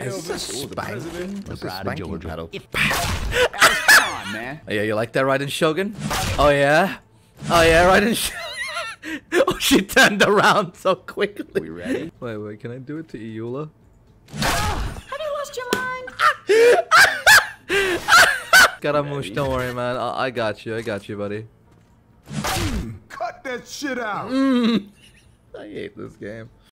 It's a spanking? It's a spanking man. Oh, yeah, you like that, Raiden Shogun? Oh, yeah? Oh, yeah, Raiden Shogun? oh, she turned around so quickly. We ready? Wait, wait, can I do it to Eula? Have you lost your mind? Scaramouche, don't worry, man. I, I got you. I got you, buddy. Cut that shit out. Mm. I hate this game.